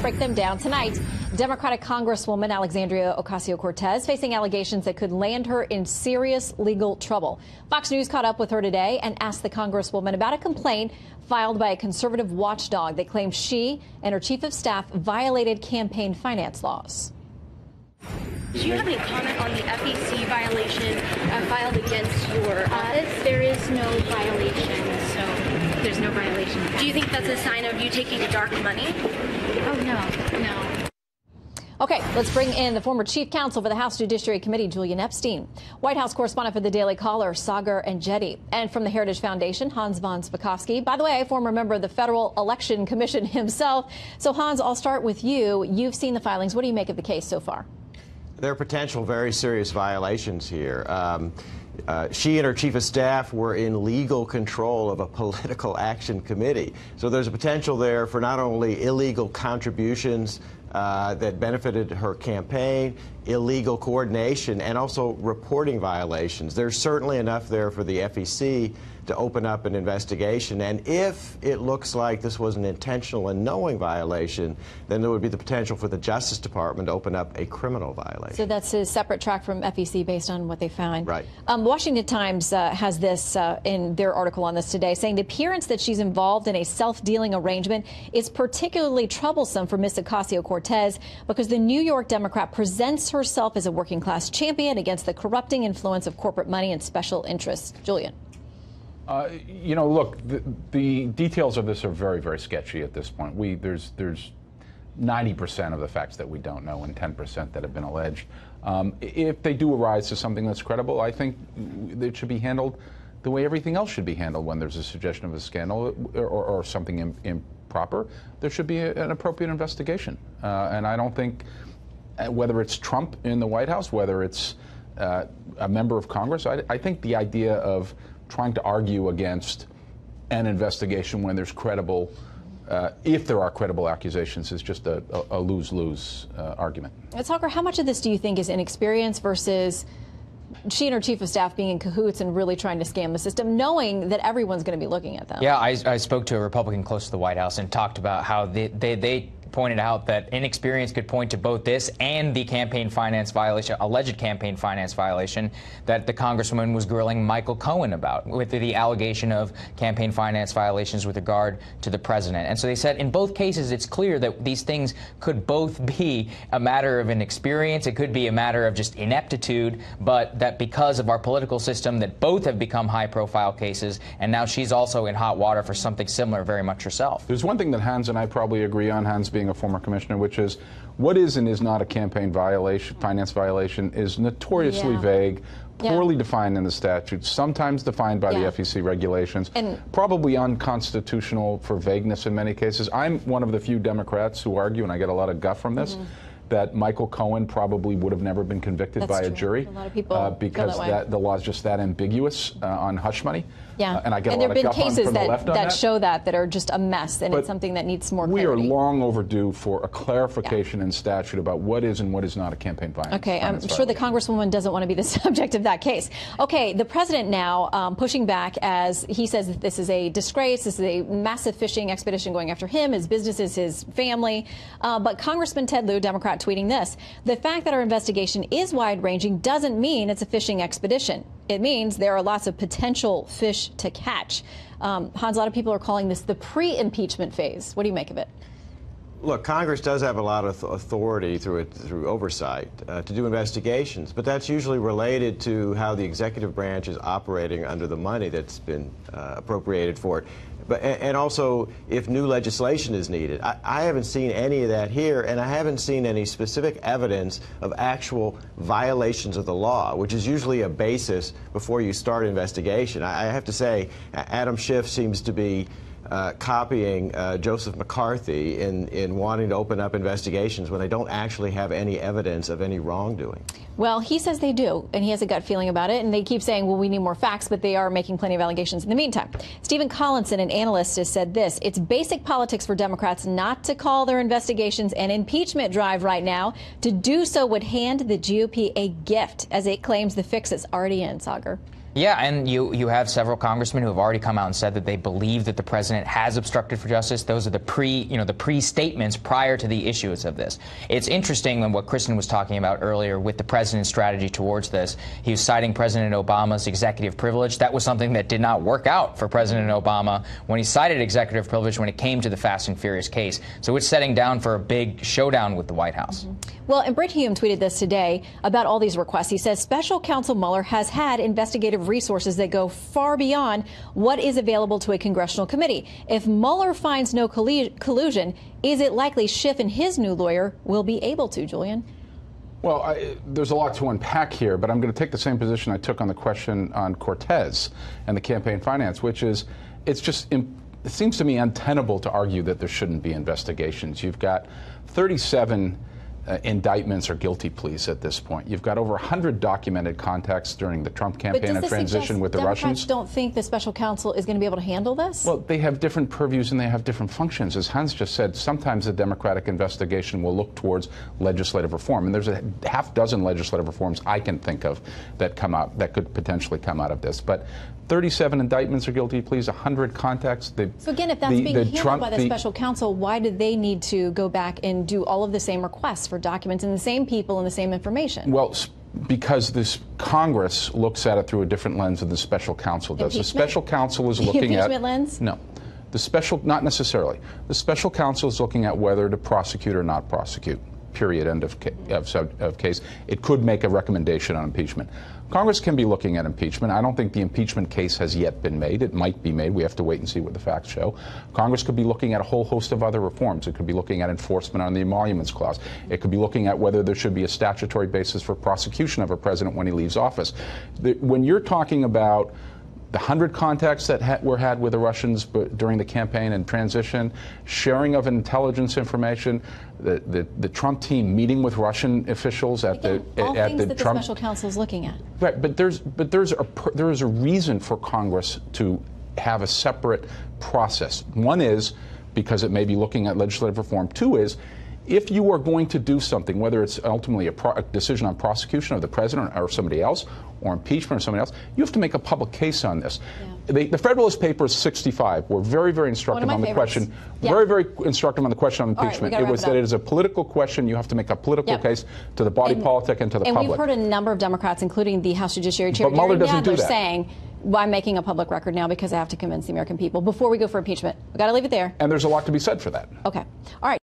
Break them down tonight. Democratic Congresswoman Alexandria Ocasio Cortez facing allegations that could land her in serious legal trouble. Fox News caught up with her today and asked the Congresswoman about a complaint filed by a conservative watchdog that claims she and her chief of staff violated campaign finance laws. Do you have any comment on the FEC violation uh, filed against your office? Uh, there is no violation, there's no violation. Do you think that's a sign of you taking dark money? Oh, no, no. Okay, let's bring in the former chief counsel for the House Judiciary Committee, Julian Epstein, White House correspondent for the Daily Caller, Saagar and Enjeti, and from the Heritage Foundation, Hans von Spakovsky. By the way, former member of the Federal Election Commission himself. So, Hans, I'll start with you. You've seen the filings. What do you make of the case so far? There are potential very serious violations here. Um, uh, she and her chief of staff were in legal control of a political action committee. So there's a potential there for not only illegal contributions uh, that benefited her campaign, illegal coordination, and also reporting violations. There's certainly enough there for the FEC to open up an investigation. And if it looks like this was an intentional and knowing violation, then there would be the potential for the Justice Department to open up a criminal violation. So that's a separate track from FEC based on what they found. Right. Um, Washington Times uh, has this uh, in their article on this today, saying the appearance that she's involved in a self-dealing arrangement is particularly troublesome for Ms. Ocasio-Cortez because the New York Democrat presents herself as a working class champion against the corrupting influence of corporate money and special interests. Julian. Uh, you know, look, the, the, details of this are very, very sketchy at this point. We there's there's 90% of the facts that we don't know and 10% that have been alleged. Um, if they do arise to something that's credible, I think it should be handled the way everything else should be handled when there's a suggestion of a scandal or, or something improper. There should be a, an appropriate investigation, uh, and I don't think uh, whether it's Trump in the White House, whether it's uh, a member of Congress, I, I think the idea of trying to argue against an investigation when there's credible, uh, if there are credible accusations, is just a, a, a lose-lose uh, argument. Tucker, how much of this do you think is inexperience versus she and her chief of staff being in cahoots and really trying to scam the system, knowing that everyone's going to be looking at them? Yeah, I, I, spoke to a Republican close to the White House and talked about how they, they, they pointed out that inexperience could point to both this and the campaign finance violation, alleged campaign finance violation that the congresswoman was grilling Michael Cohen about, with the allegation of campaign finance violations with regard to the president. And so they said in both cases, it's clear that these things could both be a matter of inexperience. it could be a matter of just ineptitude, but that because of our political system, that both have become high-profile cases, and now she's also in hot water for something similar very much herself. There's one thing that Hans and I probably agree on, Hans being a former commissioner, which is what is and is not a campaign violation, finance violation, is notoriously yeah. vague, poorly yeah. defined in the statute, sometimes defined by yeah. the FEC regulations, and probably unconstitutional for vagueness in many cases. I'm one of the few Democrats who argue, and I get a lot of guff from this. Mm -hmm that Michael Cohen probably would have never been convicted That's by true. a jury uh, because that that, the law is just that ambiguous uh, on hush money. Yeah, uh, and I get and a lot there have been cases that, that, that, show that that are just a mess, and but it's something that needs more. We clarity. are long overdue for a clarification yeah. in statute about what is and what is not a campaign finance. Okay, I'm sure the congresswoman doesn't want to be the subject of that case. Okay, the president now um, pushing back as he says that this is a disgrace. This is a massive fishing expedition going after him, his businesses, his family. Uh, but Congressman Ted Lieu, Democrat, tweeting this: the fact that our investigation is wide-ranging doesn't mean it's a fishing expedition. It means there are lots of potential fish to catch. Um, Hans, a lot of people are calling this the pre-impeachment phase. What do you make of it? Look, Congress does have a lot of authority through it, through oversight uh, to do investigations, but that's usually related to how the executive branch is operating under the money that's been uh, appropriated for it but and also if new legislation is needed. I, I, haven't seen any of that here, and I haven't seen any specific evidence of actual violations of the law, which is usually a basis before you start investigation. I, I have to say, Adam Schiff seems to be uh, copying uh, Joseph McCarthy in, in wanting to open up investigations when they don't actually have any evidence of any wrongdoing. Well, he says they do, and he has a gut feeling about it, and they keep saying, well, we need more facts, but they are making plenty of allegations in the meantime. Stephen Collinson, an analyst, has said this It's basic politics for Democrats not to call their investigations an impeachment drive right now. To do so would hand the GOP a gift, as it claims the fix is already in, Saagar. Yeah, and you, you have several congressmen who have already come out and said that they believe that the president has obstructed for justice. Those are the pre, you know, the pre-statements prior to the issuance of this. It's interesting when what Kristen was talking about earlier with the president's strategy towards this. He was citing President Obama's executive privilege. That was something that did not work out for President Obama when he cited executive privilege when it came to the Fast and Furious case. So it's setting down for a big showdown with the White House. Mm-hmm. Well, and Brit Hume tweeted this today about all these requests. He says special counsel Mueller has had investigative resources that go far beyond what is available to a congressional committee. If Mueller finds no collusion, is it likely Schiff and his new lawyer will be able to, Julian? Well, I, there's a lot to unpack here, but I'm going to take the same position I took on the question on Cortez and the campaign finance, which is it's just it seems to me untenable to argue that there shouldn't be investigations. You've got 37 uh, indictments or guilty pleas at this point. You've got over 100 documented contacts during the Trump campaign and transition with the Democrats Russians. don't think the special counsel is going to be able to handle this? Well, they have different purviews and they have different functions. As Hans just said, sometimes the Democratic investigation will look towards legislative reform, and there's a half dozen legislative reforms I can think of that come out that could potentially come out of this. But 37 indictments or guilty pleas, 100 contacts. The, so again, if that's the, being the handled Trump, by the, the special counsel, why do they need to go back and do all of the same requests for documents and the same people and the same information? Well, because this Congress looks at it through a different lens than the special counsel does. The special counsel is looking at impeachment lens? No. The special, not necessarily. The special counsel is looking at whether to prosecute or not prosecute. Period. End of, of, of case. It could make a recommendation on impeachment. Congress can be looking at impeachment. I don't think the impeachment case has yet been made. It might be made. We have to wait and see what the facts show. Congress could be looking at a whole host of other reforms. It could be looking at enforcement on the emoluments clause. It could be looking at whether there should be a statutory basis for prosecution of a president when he leaves office. The, when you're talking about the 100 contacts that ha- were had with the Russians b- during the campaign and transition, sharing of intelligence information, the, the, the Trump team meeting with Russian officials at Again, the all at things the that Trump the special counsel is looking at. Right, but there's but there's a there is a reason for Congress to have a separate process. One is because it may be looking at legislative reform. Two is if you are going to do something, whether it's ultimately a, pro- a decision on prosecution of the president or somebody else, or impeachment or somebody else, you have to make a public case on this. The, the Federalist Papers 65 were very, very instructive on the favorites. question. Yeah. Very, very instructive on the question on impeachment. gotta it was it that it is a political question. You have to make a political Yep. case to the body And- politic and to the and public. we've heard a number of Democrats, including the House Judiciary Chair But Mueller doesn't do that. saying, well, "I'm making a public record now because I have to convince the American people." Before we go for impeachment, we've got to leave it there. and there's a lot to be said for that. Okay. All right.